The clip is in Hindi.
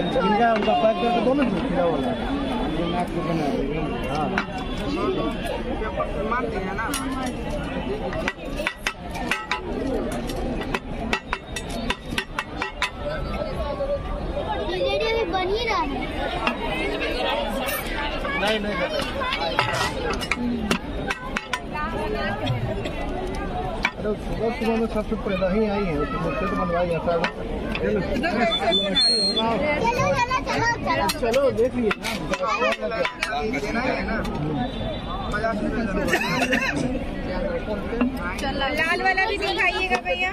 उनका पैक करके दो ना खीरा वाला ये नाक को बना नहीं नहीं अरे सुबह सुबह में सबसे पहले ही आई है तो तो बनवाई है चलो चलो देख लिए। लाल वाला भी दिखाइएगा भैया।